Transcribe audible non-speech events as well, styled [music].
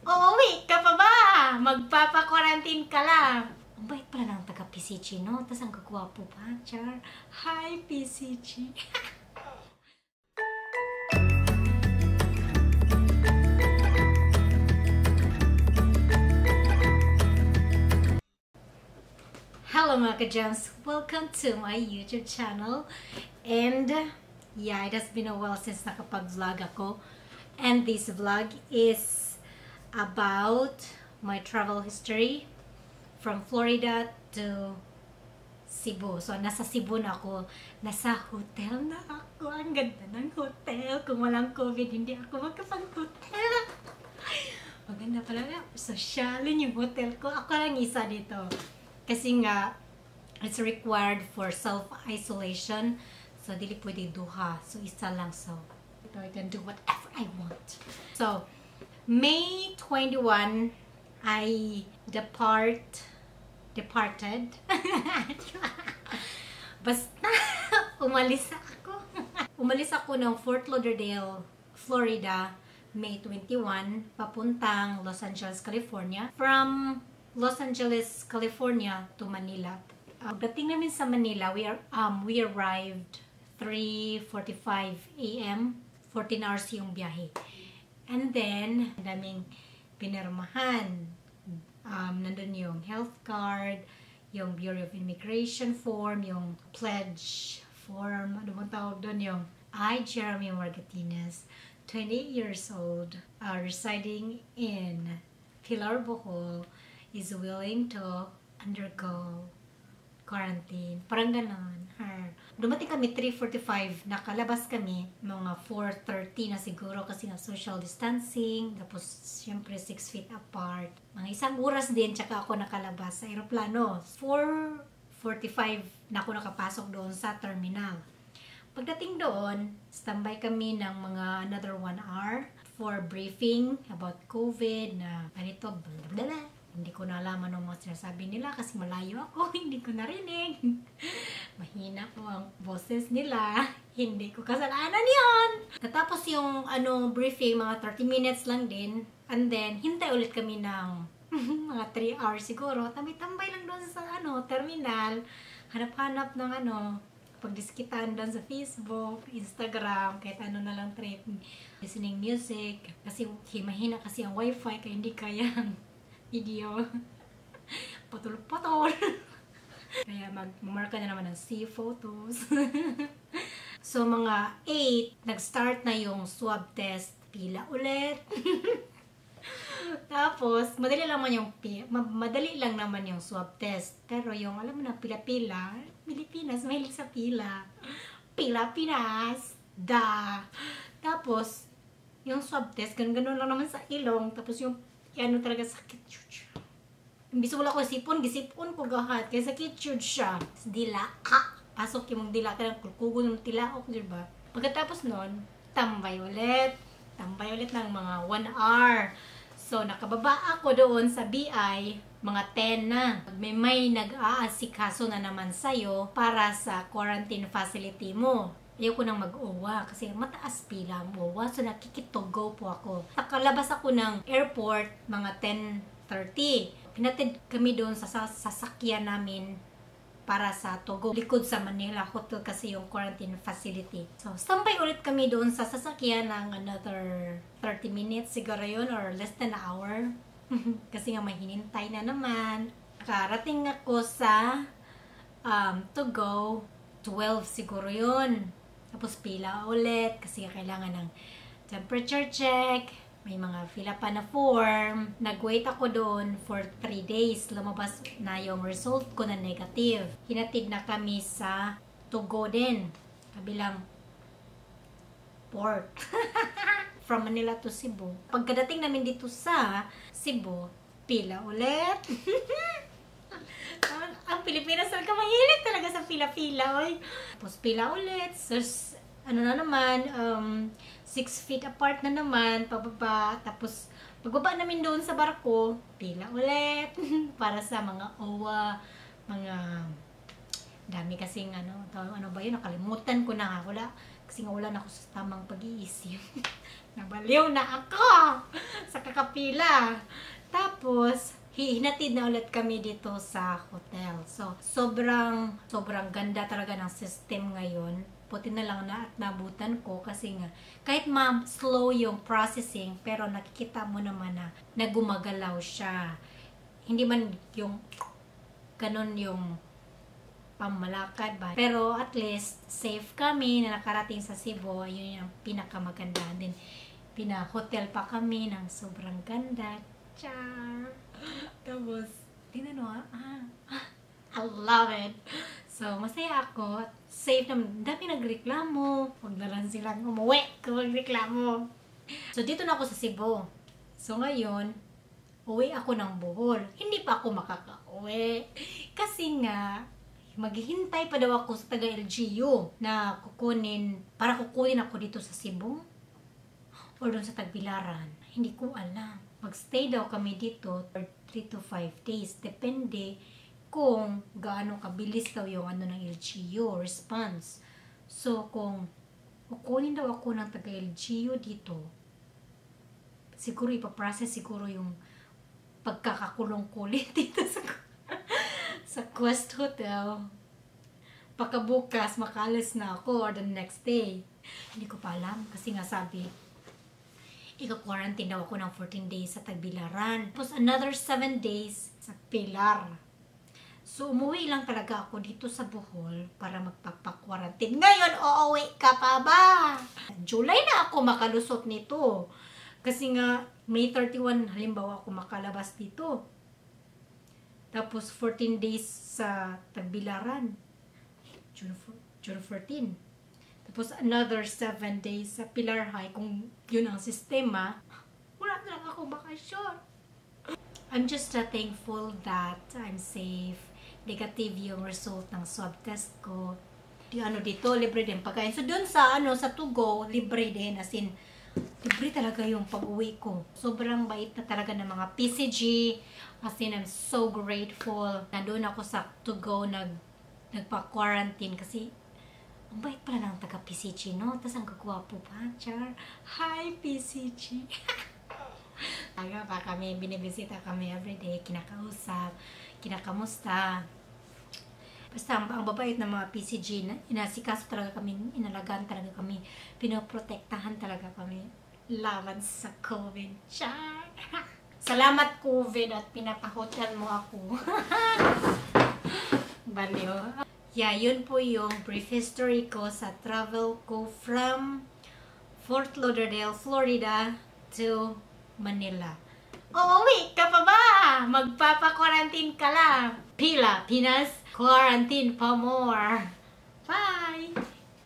Uuwi ka pa ba? Magpapa-quarantine ka lang. Ang bait pala ng taga PCG, no? Tapos ang kagwapo pa, Char. Hi, PCG. [laughs] Hello mga ka-gems! Welcome to my YouTube channel. And yeah, it has been a while since nakapag-vlog ako. And this vlog is about my travel history from Florida to Cebu. So, nasa Cebu na ako. Nasa hotel na ako. Ang ganda ng hotel. Kung walang COVID, hindi ako magkapag-hotel. [laughs] Maganda pala nga. Sosyalin yung hotel ko. Ako lang isa dito. Kasi nga, it's required for self-isolation. So, dili pwede duha. So, isa lang. So, I can do whatever I want. So, May 21, I depart, departed. [laughs] Basta, umalis ako. [laughs] umalis ako ng Fort Lauderdale, Florida, May 21, papuntang Los Angeles, California. From Los Angeles, California to Manila. Uh, pagdating namin sa Manila, we are um we arrived 3:45 a.m. 14 hours yung biyahe. And then, daming pinirmahan. Um, nandun yung health card, yung Bureau of Immigration form, yung pledge form, ano bang tawag doon yung I, Jeremy Margatinas, 28 years old, uh, residing in Pilar, Bohol, is willing to undergo quarantine. Parang ganon. Her. Dumating kami 3.45, nakalabas kami mga 4.30 na siguro kasi nga social distancing, tapos syempre 6 feet apart. Mga isang oras din, tsaka ako nakalabas sa aeroplano. 4.45 na ako nakapasok doon sa terminal. Pagdating doon, standby kami ng mga another 1 hour for briefing about COVID na ganito, blah hindi ko nalaman ng mga sinasabi nila kasi malayo ako, [laughs] hindi ko narinig. Mahina po ang boses nila. [laughs] Hindi ko kasalanan yon. Natapos yung ano, briefing, mga 30 minutes lang din. And then, hintay ulit kami ng [laughs] mga 3 hours siguro. Tambay-tambay lang doon sa ano, terminal. Hanap-hanap ng ano, pagdiskitan doon sa Facebook, Instagram, kahit ano na lang trip, listening music. Kasi mahina kasi ang wifi, kaya hindi kaya video. [laughs] Putol-putol. [laughs] Kaya mag-marka na naman ng C photos. [laughs] so, mga 8, nag-start na yung swab test. Pila ulit. Tapos, madali lang naman yung madali lang naman yung swab test. Pero yung alam mo na pila-pila, Pilipinas, mahilig sa pila. Pila-Pinas, da. Tapos, yung swab test, ganun-ganun lang naman sa ilong. Tapos yung ano talaga sakit yun. Imbis wala ko sipon, gisipon ko gahat. Kaya sakit yun siya. Dila, ah, pasok yung dila ka ng kulkugo ng tilaok, di ba? Pagkatapos nun, tambay ulit. Tambay ulit ng mga 1 hour. So, nakababa ako doon sa BI, mga 10 na. May may nag-aasikaso na naman sa'yo para sa quarantine facility mo ayoko nang mag-OWA kasi mataas pila ang OWA. So, nakikitogo po ako. Nakalabas ako ng airport mga 10.30. Pinatid kami doon sa sasakyan namin para sa Togo. Likod sa Manila Hotel kasi yung quarantine facility. So, standby ulit kami doon sa sasakyan ng another 30 minutes siguro yun or less than an hour. [laughs] kasi nga may hinintay na naman. Karating ako sa um, Togo 12 siguro yun. Tapos pila ulit kasi kailangan ng temperature check. May mga fila pa na form. Nag-wait ako doon for 3 days. Lumabas na yung result ko na negative. Hinatid na kami sa Togo din. Kabilang port. [laughs] From Manila to Cebu. Pagkadating namin dito sa Cebu, pila ulit. [laughs] ang, Pilipinas talaga mahilig talaga sa pila-pila. Oy. Tapos pila ulit. So, ano na naman, um, 6 feet apart na naman, pababa. Tapos, pagbaba namin doon sa barko, pila ulit. [laughs] para sa mga OWA, mga dami kasing ano, ano ba yun, nakalimutan ko na. Wala, Kasi nga wala na ako sa tamang pag-iisip. [laughs] Nabaliw na ako [laughs] sa kakapila. Tapos, hinatid na ulit kami dito sa hotel. So, sobrang, sobrang ganda talaga ng system ngayon. Puti na lang na at nabutan ko kasi nga, kahit ma slow yung processing, pero nakikita mo naman na nagumagalaw siya. Hindi man yung ganun yung pamalakad ba. Pero at least, safe kami na nakarating sa Cebu. Yun yung pinakamaganda. Then, pina-hotel pa kami ng sobrang ganda. Char! Tapos, tingnan mo ah. I love it. So, masaya ako. Safe naman. Dami nagreklamo. Huwag na lang silang umuwi kung magreklamo. So, dito na ako sa Cebu. So, ngayon, uwi ako ng Bohol. Hindi pa ako makaka-uwi. Kasi nga, maghihintay pa daw ako sa taga LGU na kukunin, para kukunin ako dito sa Cebu o doon sa Tagbilaran. Hindi ko alam. Magstay daw kami dito for 3 to 5 days. Depende kung gaano kabilis daw yung ano ng LGU response. So, kung kukunin daw ako ng taga LGU dito, siguro ipaprocess siguro yung pagkakakulong kulit [laughs] dito sa [laughs] sa Quest Hotel. Pagkabukas, makalis na ako or the next day. Hindi ko pa alam kasi nga sabi, ika-quarantine daw ako ng 14 days sa Tagbilaran. Tapos another 7 days sa Pilar. So, umuwi lang talaga ako dito sa Bohol para magpapakwarantin. Ngayon, uuwi ka pa ba? July na ako makalusot nito. Kasi nga, May 31, halimbawa ako makalabas dito. Tapos 14 days sa Tagbilaran. June, June 14. Tapos another 7 days sa Pilar High. Kung yun ang sistema, wala na lang ako bakasyon. I'm just uh, thankful that I'm safe. Negative yung result ng swab test ko. Di ano dito, libre din pagkain. So dun sa ano sa to go, libre din as in libre talaga yung pag-uwi ko. Sobrang bait na talaga ng mga PCG. As in, I'm so grateful. Nandun ako sa to go nag, nagpa-quarantine kasi ang bait pala ng taga-PCG, no? Tapos ang kagwapo pa, Char. Hi, PCG! [laughs] Taga pa kami, binibisita kami everyday, kinakausap, kinakamusta. Basta ang, ang babait ng mga PCG, na, inasikaso talaga kami, inalagaan talaga kami, pinoprotektahan talaga kami laban sa COVID. Char! [laughs] Salamat COVID at pinapahotel mo ako. [laughs] Baliw. Yeah, yun po yung brief history ko sa travel ko from Fort Lauderdale, Florida to Manila. Uuwi ka pa ba? Magpapa-quarantine ka lang. Pila, Pinas, quarantine pa more. Bye!